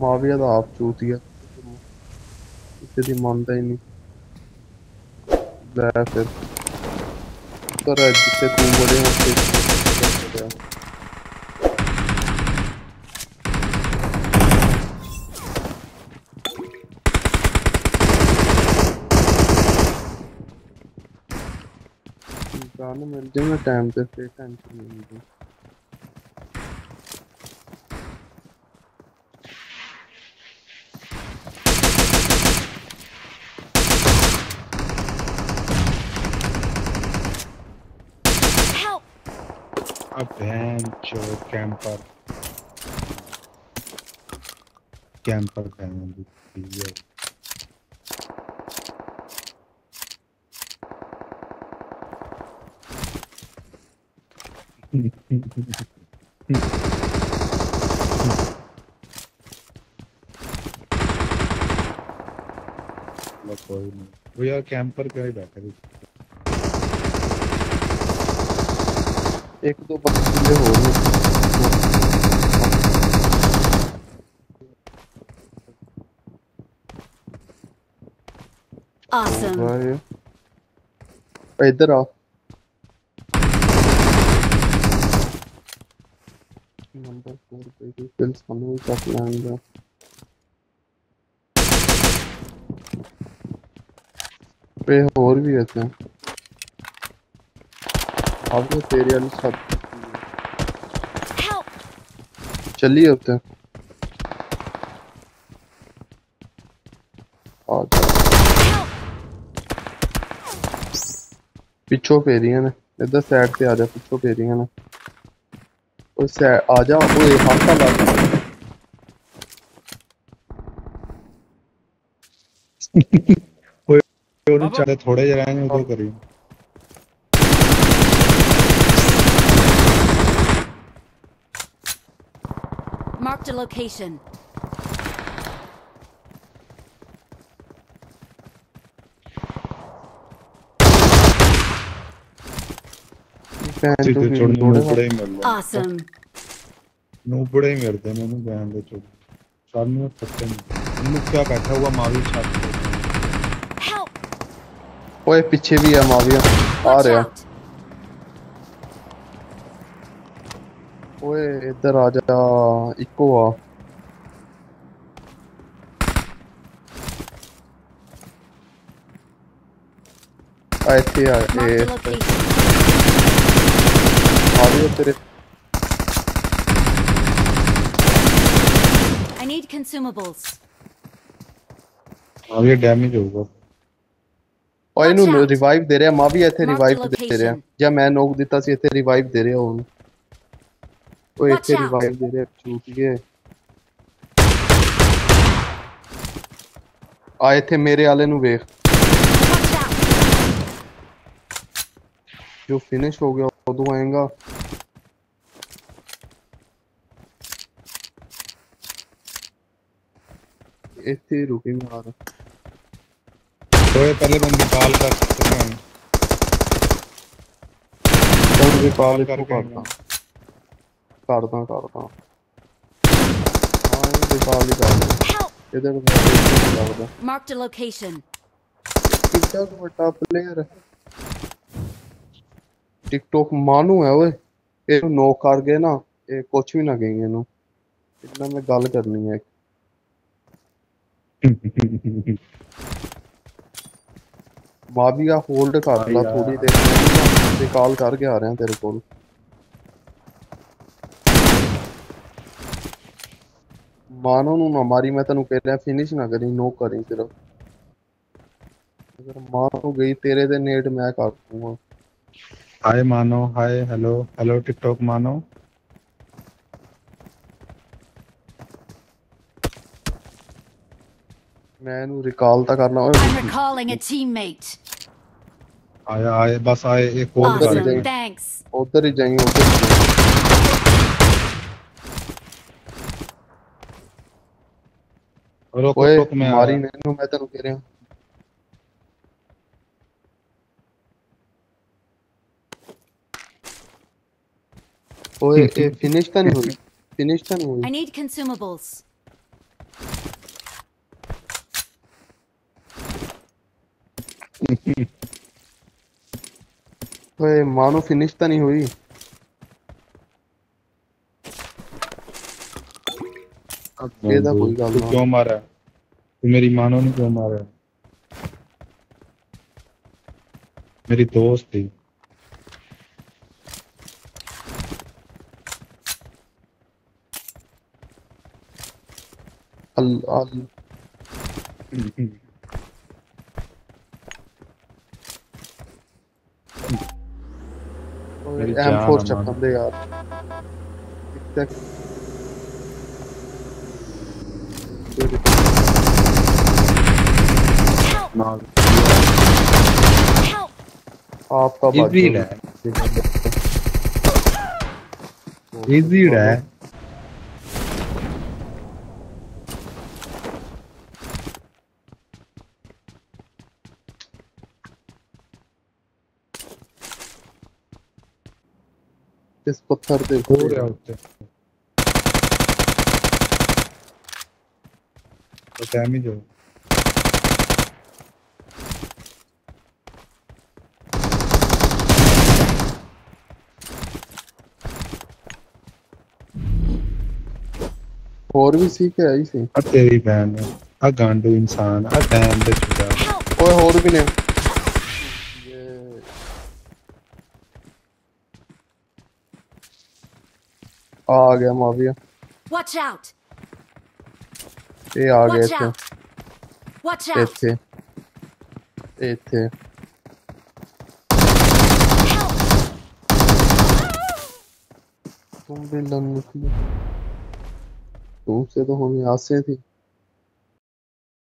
ਮਾਵੀਆ ਦਾ ਆਪ ਚੂਤੀਆ ਕਿਸੇ ਦੀ ਮੰਨਦਾ ਹੀ ਨਹੀਂ ਲੈ ਫਿਰ ਕਰ ਜਿੱਥੇ ਤੂੰ ਬੜੇ ਉੱਥੇ ਗਨ ਮਿਲ ਜਾਵੇ ਟਾਈਮ ਤੇ ਫਿਰ ਟੈਨਸ਼ਨ ਨਹੀਂ ਹੁੰਦੀ जो कैंपर कैंपर चलो कोई नहीं। वो यार कैंपर क्या ही बैठा एक दो बंदे हो awesome. इधर आओ। नंबर फोर पे भी फिल समूह का प्लान है पे और भी रहते हैं ਆਪ ਤੇਰੇ ਵਾਲੀ ਸਭ Help! ਚੱਲੀ ਉੱਤੇ ਆ ਜਾ Help! ਪਿੱਛੋਂ ਫੇਰੀਆਂ ਨੇ ਇੱਧਰ ਸਾਈਡ ਤੇ ਆ ਜਾ ਪਿੱਛੋਂ ਫੇਰੀਆਂ ਨੇ ਉਹ ਸੈ ਆ ਜਾ ਓਏ ਹੱਥਾਂ ਲਾ ਉਹਨੂੰ ਚਾਹੇ ਥੋੜੇ ਜਿਹਾ ਰਹਿਣ ਉਦੋਂ ਕਰੀ Marked a location. Awesome. No बड़े ही मरते हैं मैंने बयान दे चुप सामने में पत्ते नहीं इन लोग क्या बैठा हुआ मावी छाप ओए पीछे भी है माविया आ रहा है out! ਓਏ ਇੱਧਰ ਆ ਜਾ ਇੱਕੋ ਆ ਆ ਇੱਥੇ ਆ Marked a ਇਹ location. ਮਾਵੀਆ ਤੇਰੇ I need consumables. ਆ ਵੀ ਡੈਮੇਜ ਹੋਊਗਾ ਓਏ Watch ਇਹਨੂੰ out. ਰਿਵਾਈਵ ਦੇ ਰਿਹਾ ਮਾਵੀਆ ਇੱਥੇ Mark the ਰਿਵਾਈਵ ਦੇ ਰਿਹਾ location. ਜਾਂ ਮੈਂ ਨੋਕ ਦਿੱਤਾ ਸੀ ਇੱਥੇ ਰਿਵਾਈਵ ਦੇ ਰਿਹਾ ਉਹਨੂੰ ਓਏ Watch ਇੱਥੇ out. ਰਿਵਾਈਵ ਦੇ ਰਿਹਾ ਚੂਤੀਏ ਆ ਇੱਥੇ ਮੇਰੇ ਵਾਲੇ ਨੂੰ ਵੇਖ Watch out! ਜੋ ਫਿਨਿਸ਼ ਹੋ ਗਿਆ ਉਦੋਂ ਆਏਗਾ ਇੱਥੇ ਰੁਕੀ ਮਾਰ ਓਏ ਪਹਿਲੇ ਬੰਦੀ ਕਾਲ ਕਰ ਸਕਦੇ ਹਾਂ ਹੋਰ ਵੀ ਕਾਲ ਕਰਕੇ ਕਰਦਾ ਕਰਦਾ ਕਰਦਾ। ਹਾਂ ਇਹ ਕਾਲ ਹੀ ਕਰਦਾ। ਕੋਲ ਲੱਗਦਾ। Marked a location. ਕਿੰਨਾ ਕੁ ਵੱਡਾ ਪਲੇਅਰ ਟਿਕਟੋਕ ਮਾਨੂ ਹੈ ਓਏ। ਇਹਨੂੰ ਨੋਕ ਕਰ ਗਏ ਨਾ ਇਹ ਕੁਝ ਵੀ ਨਾ ਕਹੇਂਗੇ ਇਹਨੂੰ। ਇਹਨਾਂ ਮੈਂ ਗੱਲ ਕਰਨੀ ਹੈ। ਮਾਵੀਆ ਹੋਲਡ ਕਰ ਲਾ। ਥੋੜੀ ਦੇਰ ਤੇ ਕਾਲ ਕਰਕੇ ਆ ਰਿਹਾ ਤੇਰੇ ਕੋਲ। ਮਾਨੋ ਨੂੰ ਨਾ ਮਾਰੀ ਮੈਂ ਤੈਨੂੰ ਕਹਿ ਰਿਹਾ ਫਿਨਿਸ਼ ਨਾ ਕਰੀ ਨੋਕ ਕਰੀ ਸਿਰਫ ਅਗਰ ਮਾਨੋ ਗਈ ਤੇਰੇ ਦੇ ਨੇਟ ਮੈਂ ਕਰ ਦੂੰਗਾ हाय मानो हाय हेलो हेलो टिकटॉक मानो ਮੈਂ ਇਹਨੂੰ रिकॉल ਤਾਂ ਕਰਨਾ ਓਏ I'm recalling a teammate. आया आए बस आए एक होल्ड कर Awesome. दे Thanks. ਉਧਰ ਹੀ ਜਾਈ ਉਧਰ रोक ओए, रोक मैं मारी ਮੈਨੂੰ ਮੈਂ ਤੈਨੂੰ ਕਹਿ ਰਿਹਾ ਓਏ ਇਹ ਫਿਨਿਸ਼ ਤਾਂ ਨਹੀਂ ਹੋਈ ਫਿਨਿਸ਼ ਤਾਂ ਨਹੀਂ ਹੋਈ I need consumables. ਓਏ ਮਾਨੋ ਫਿਨਿਸ਼ ਤਾਂ ਨਹੀਂ ਹੋਈ ਅੱਗੇ ਦਾ ਕੋਈ ਗੱਲ ਨਾ क्यों मारा है? तो मेरी मानो नहीं क्यों मारा? मेरी दोस्त थी। यार। आपका इजी इजी है इस पत्थर पे हो रहा होते डैमेज हो। ਹੋਰ ਵੀ ਸੀ ਕਿ ਆਈ ਸੀ ਆ ਤੇਰੀ ਭੈਣ ਆ ਗਾਂਡੂ ਇਨਸਾਨ ਆ ਡੈਮ ਦੇ ਚੁਗਾ ਓਏ ਹੋਰ ਵੀ ਨੇ ਆ ਗਿਆ ਮਾਵੀਆ ਵਾਚ ਆਊਟ ਇਹ ਆ ਗਿਆ ਇੱਥੇ ਵਾਚ ਆਊਟ ਇੱਥੇ ਇੱਥੇ ਤੁਮ ਵੀ ਲੰਨ ਨਿਕਲੇ com o Sedan Home Alcenter